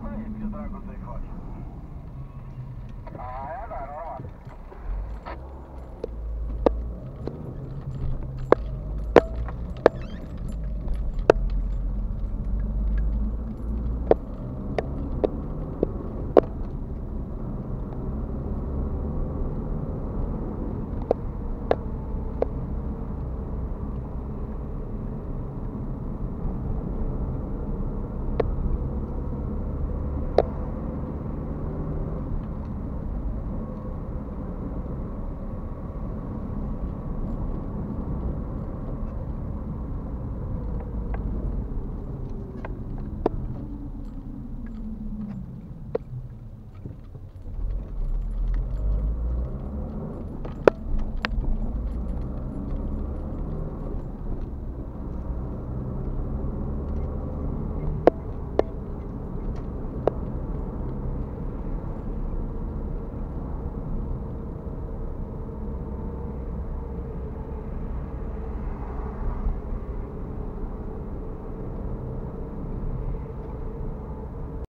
Quanto foi isso que o Dragon? Ah, é agora, ó.